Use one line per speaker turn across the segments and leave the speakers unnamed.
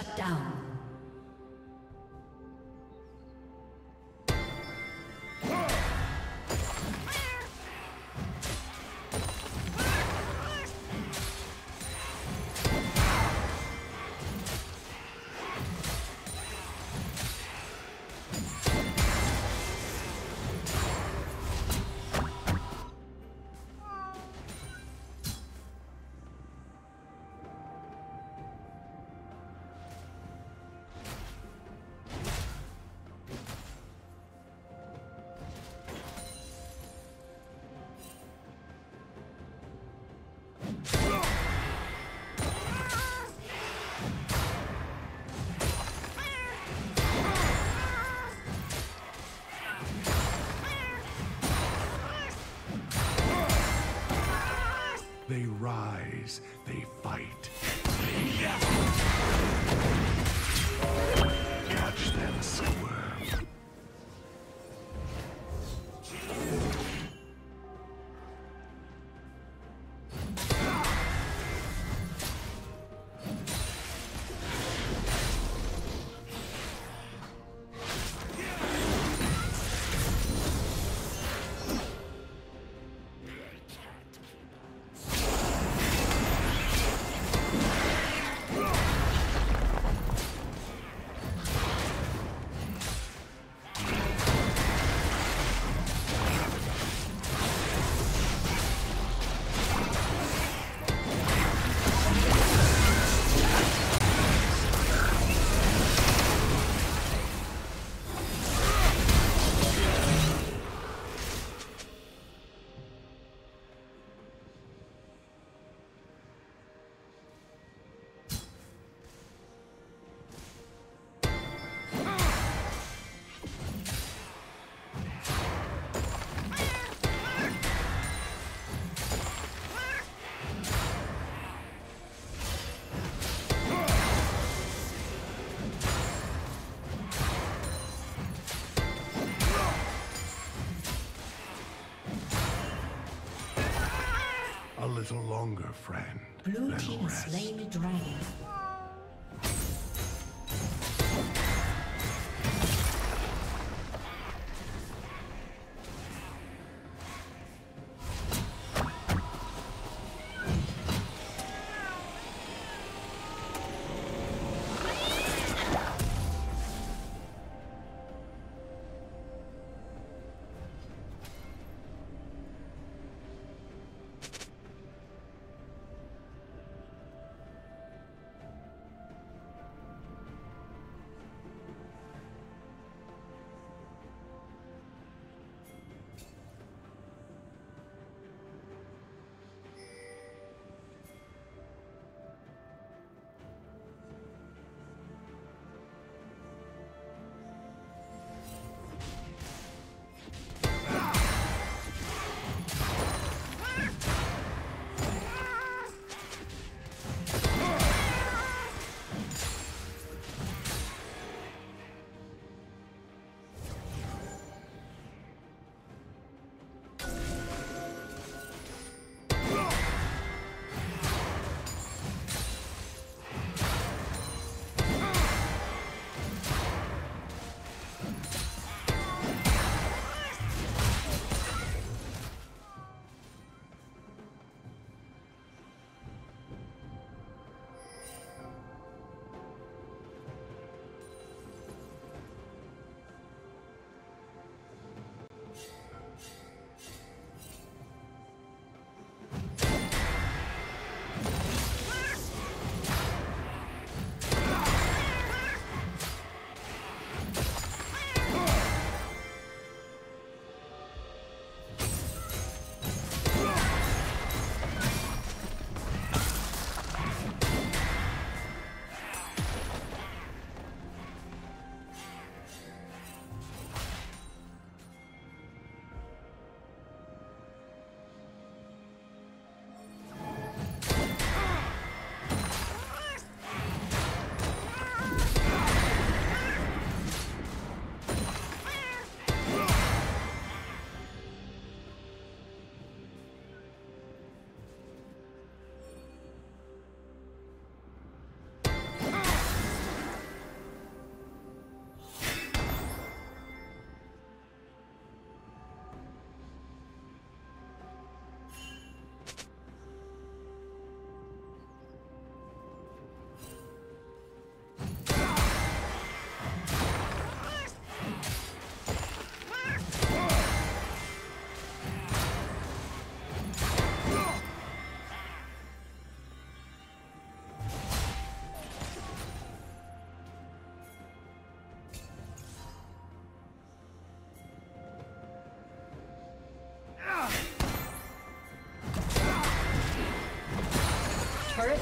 Shut down.
Friend.
Blue team slain the dragon.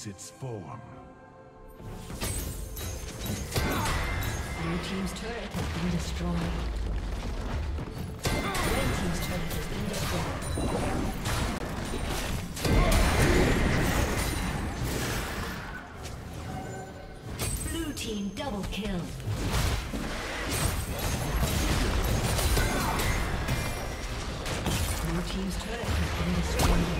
Use its form.
Blue team's turret has been destroyed. Red team's turret has been destroyed. Blue team double kill. Blue team's turret has been destroyed.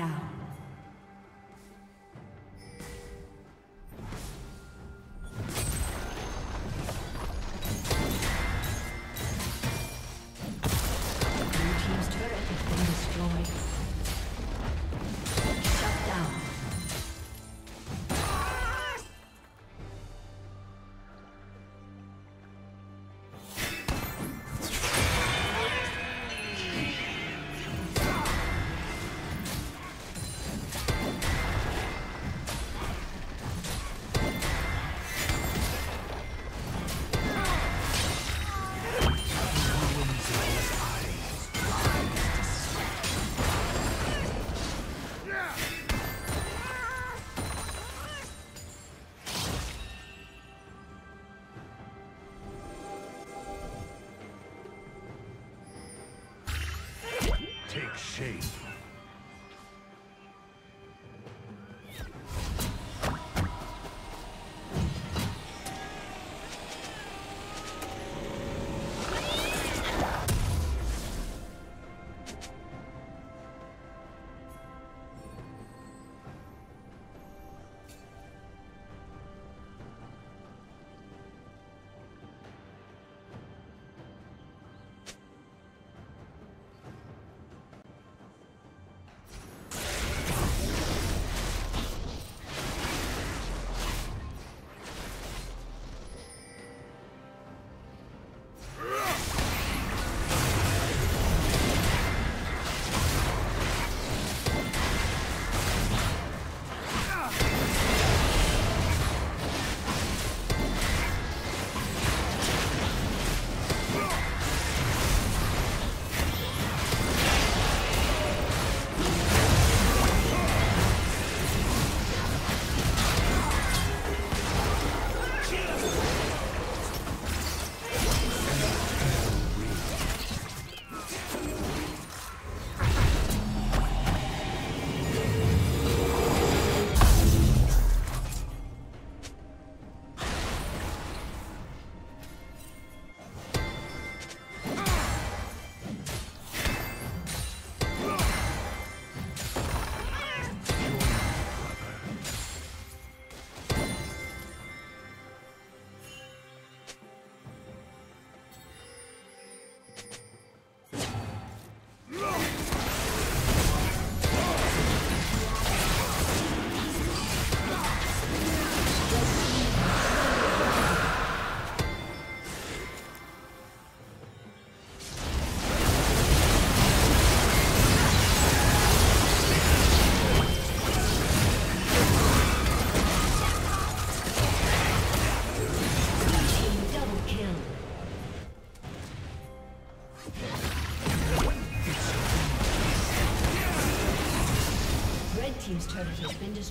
Down.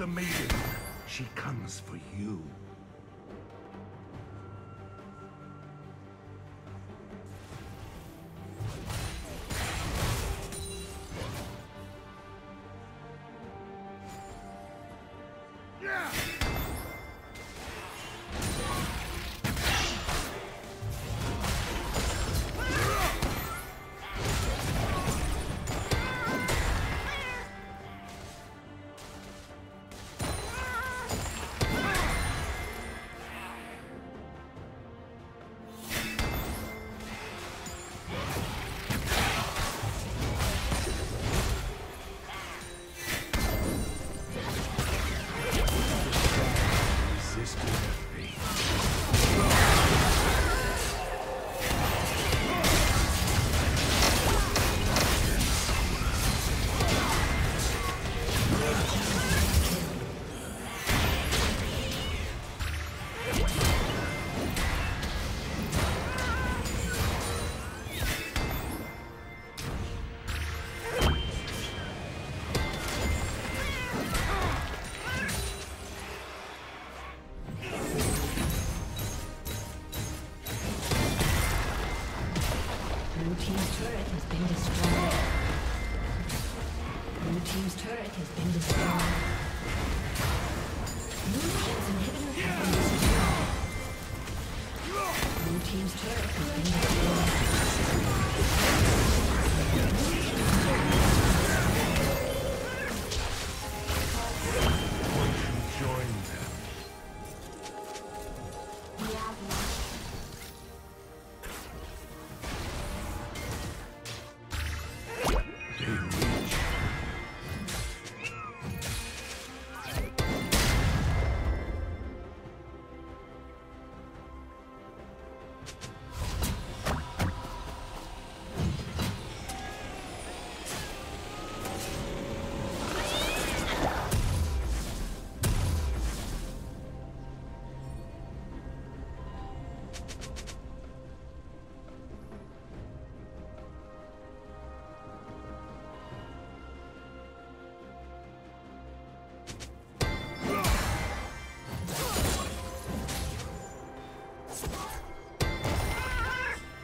The maiden. She comes for you.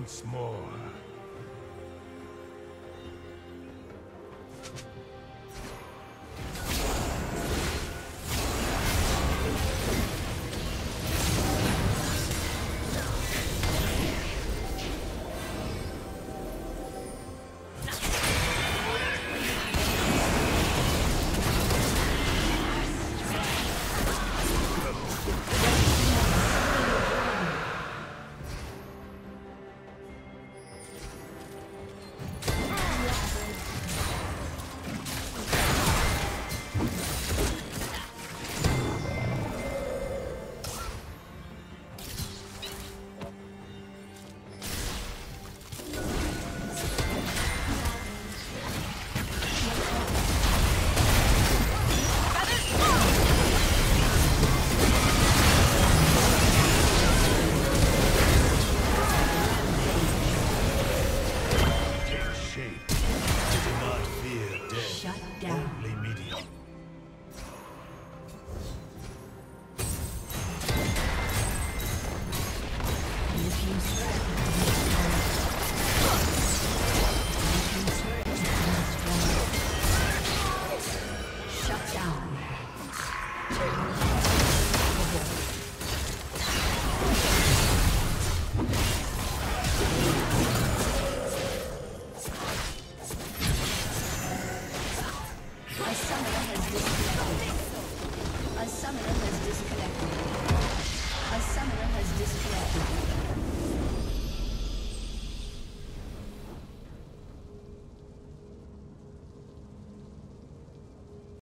Once more.